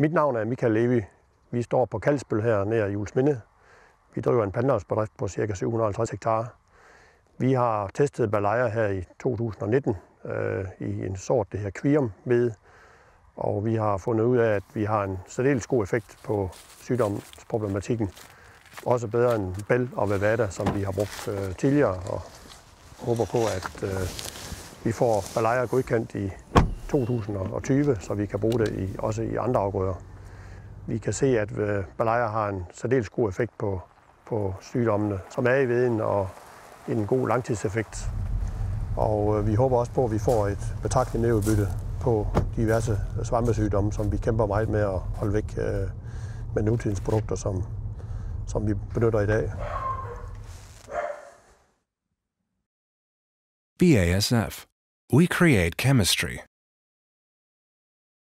Mit navn er Michael Levi. Vi står på Kalsbøl her nær Julesminde. Vi driver en pandavsbedrift på ca. 750 hektar. Vi har testet balayer her i 2019 øh, i en sort, det her kvium med, og vi har fundet ud af, at vi har en særdeles god effekt på sygdomsproblematikken. Også bedre end Bell og Vavada, som vi har brugt øh, tidligere, og håber på, at øh, vi får balayer godkendt i 2020, så vi kan bruge det i, også i andre afgrøder. Vi kan se, at øh, har en særdeles god effekt på, på sygdommene, som er i veden, og en god langtidseffekt. Og øh, vi håber også på, at vi får et betragteligt merudbytte på diverse svampesygdomme, som vi kæmper meget med at holde væk øh, med nutidens produkter, som, som vi benytter i dag. BASF. We create chemistry.